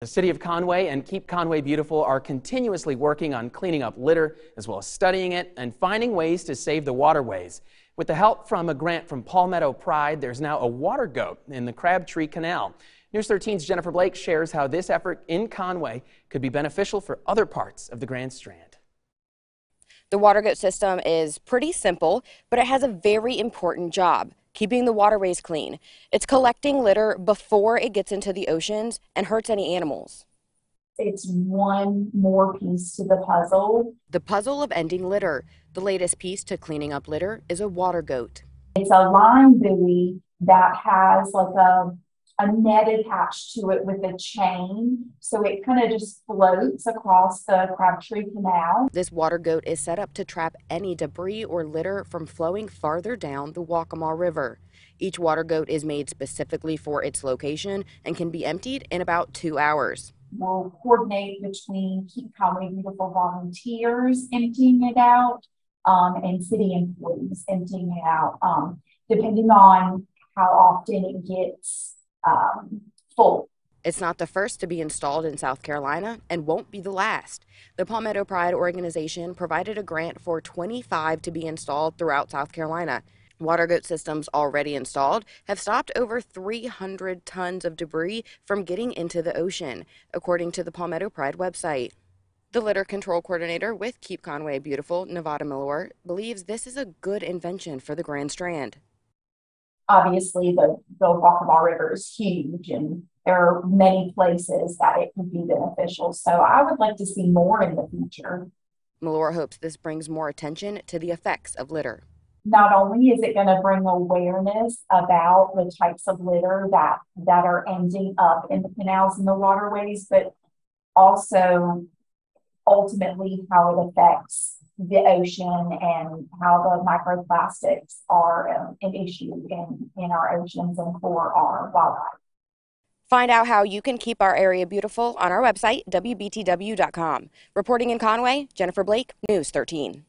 The City of Conway and Keep Conway Beautiful are continuously working on cleaning up litter as well as studying it and finding ways to save the waterways. With the help from a grant from Palmetto Pride, there's now a water goat in the Crabtree Canal. News 13's Jennifer Blake shares how this effort in Conway could be beneficial for other parts of the Grand Strand. The water goat system is pretty simple, but it has a very important job keeping the waterways clean. It's collecting litter before it gets into the oceans and hurts any animals. It's one more piece to the puzzle. The puzzle of ending litter. The latest piece to cleaning up litter is a water goat. It's a line buoy that has like a a net attached to it with a chain. So it kind of just floats across the Crabtree Canal. This water goat is set up to trap any debris or litter from flowing farther down the Waccamaw River. Each water goat is made specifically for its location and can be emptied in about two hours. We'll coordinate between Keep Conway Beautiful volunteers emptying it out um, and city employees emptying it out, um, depending on how often it gets um, full. It's not the first to be installed in South Carolina and won't be the last. The Palmetto Pride organization provided a grant for 25 to be installed throughout South Carolina. Water goat systems already installed have stopped over 300 tons of debris from getting into the ocean, according to the Palmetto Pride website. The litter control coordinator with Keep Conway Beautiful, Nevada Millor, believes this is a good invention for the Grand Strand obviously the, the Waccamaw River is huge and there are many places that it could be beneficial. So I would like to see more in the future. Mellor hopes this brings more attention to the effects of litter. Not only is it going to bring awareness about the types of litter that, that are ending up in the canals and the waterways, but also ultimately how it affects the ocean and how the microplastics are um, an issue in, in our oceans and for our wildlife. Find out how you can keep our area beautiful on our website, WBTW.com. Reporting in Conway, Jennifer Blake, News 13.